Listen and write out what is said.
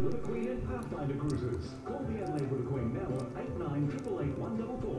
with Queen and Pathfinder cruises. Call the Adelaide with Queen now on 89 144.